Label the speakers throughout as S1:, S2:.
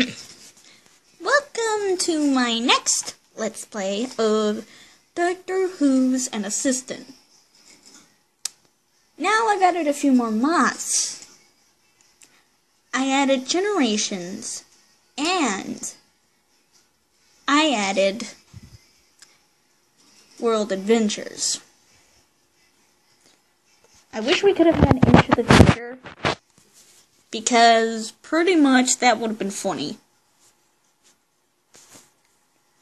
S1: Welcome to my next Let's Play of Doctor Who's an Assistant. Now I've added a few more mods. I added Generations and I added World Adventures. I wish we could have had Into the Future because pretty much that would have been funny.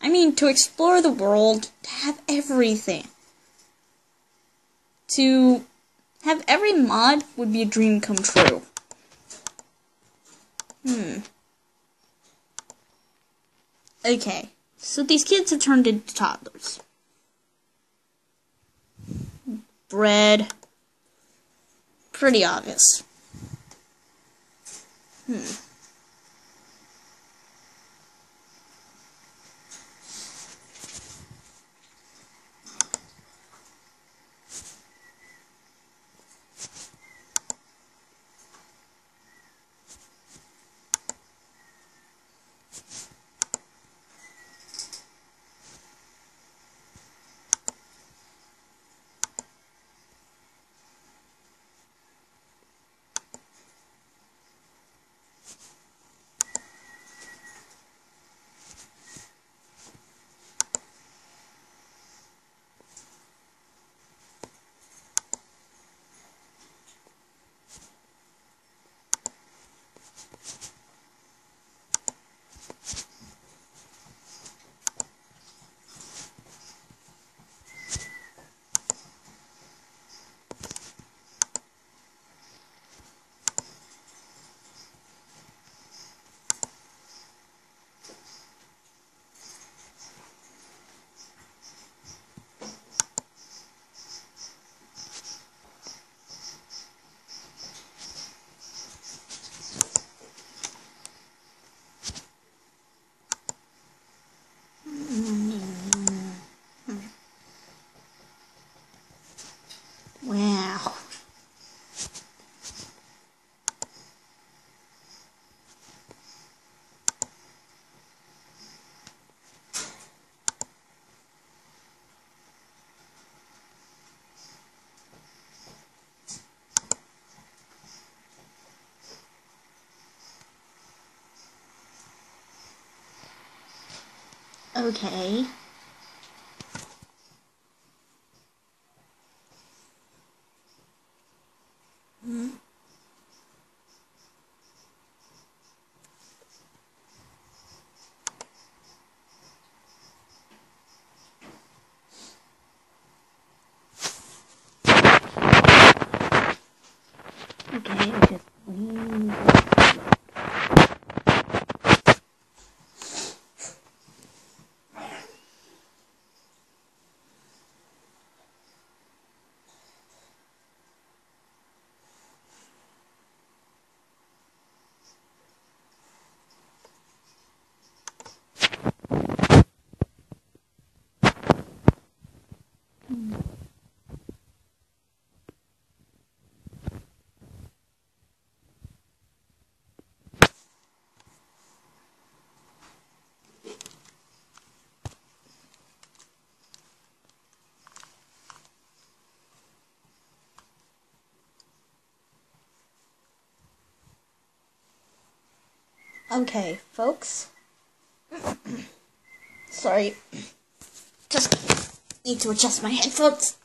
S1: I mean, to explore the world, to have everything. To have every mod would be a dream come true. Hmm. Okay, so these kids have turned into toddlers. Bread. Pretty obvious. Hmm. Okay. Okay, I just leave. Okay, folks. Sorry. Just need to adjust my headphones.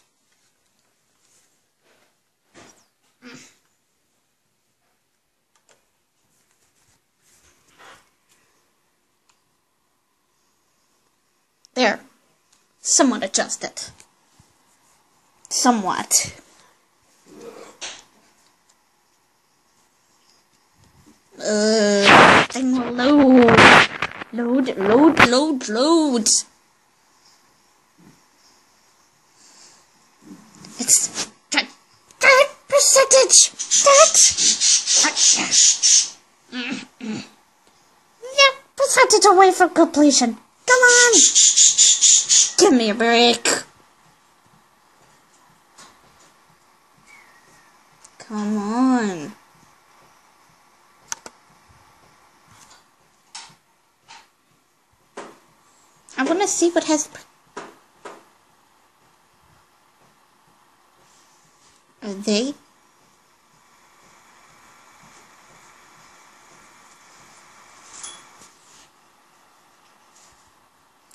S1: There. Somewhat adjusted. Somewhat. Uh, thing will load. Load, load, load. It's that, that percentage. That. Yeah, percentage away from completion. Come on. Give me a break. Come on. I want to see what has. Are they?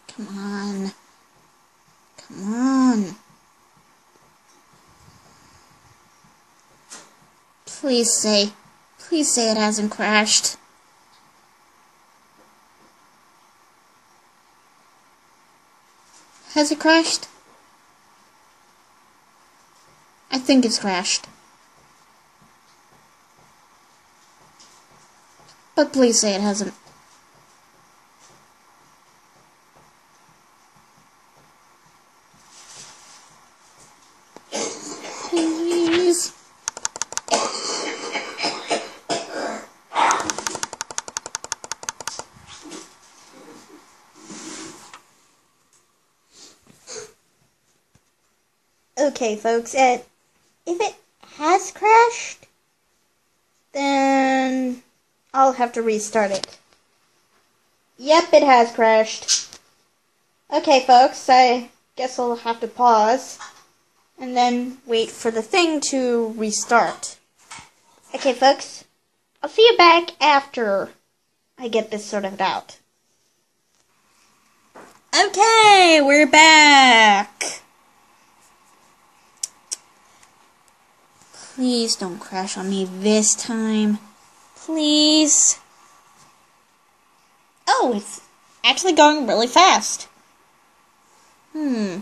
S1: Come on. Come on. Please say, please say it hasn't crashed. Has it crashed? I think it's crashed. But please say it hasn't. Please.
S2: Okay, folks, uh, if it has crashed, then I'll have to restart it. Yep, it has crashed. Okay, folks, I guess I'll have to pause and then wait for the thing to restart. Okay, folks, I'll see you back after I get this sorted out.
S1: Okay, we're back. Please don't crash on me this time. Please. Oh, it's actually going really fast. Hmm.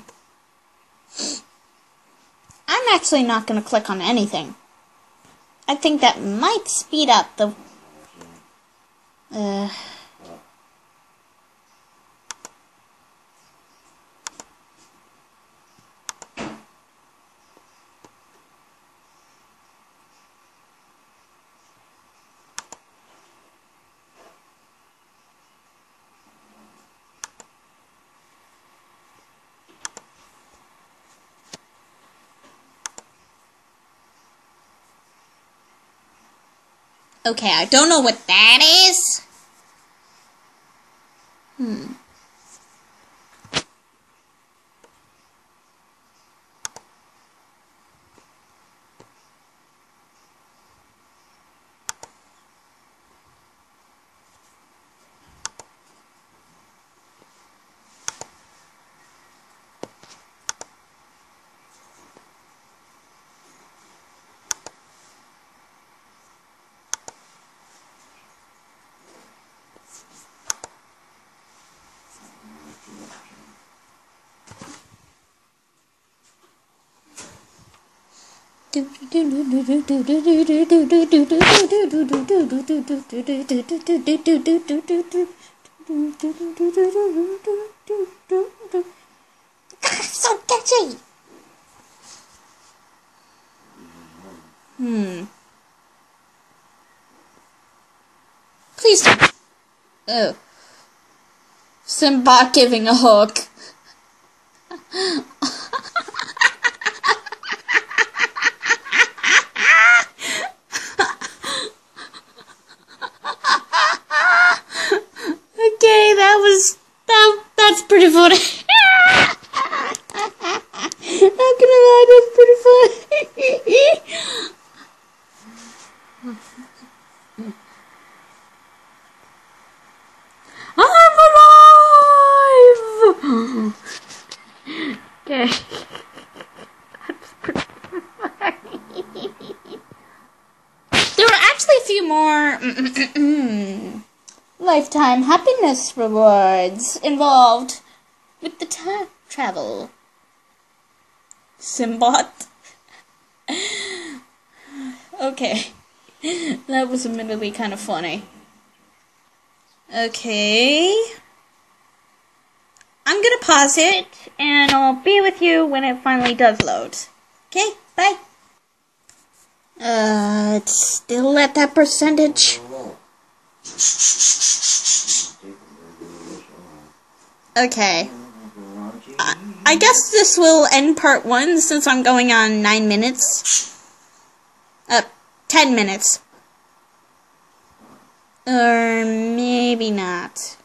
S1: I'm actually not going to click on anything. I think that might speed up the. Uh. Okay, I don't know what that is. Hmm.
S2: So catchy!
S1: Hmm. Please don't. Oh. Simba giving a hook. okay, that was that. That's pretty funny. Not gonna lie, that's pretty funny. I'm alive! Okay. That's pretty funny. There were actually a few more lifetime happiness rewards involved with the time travel. Simbot. okay. That was admittedly kind of funny. Okay. I'm gonna pause it and I'll be with you when it finally does load. Okay, bye. Uh, it's still at that percentage. Okay. I, guess this will end part one since I'm going on nine minutes. Uh, ten minutes. Or maybe not.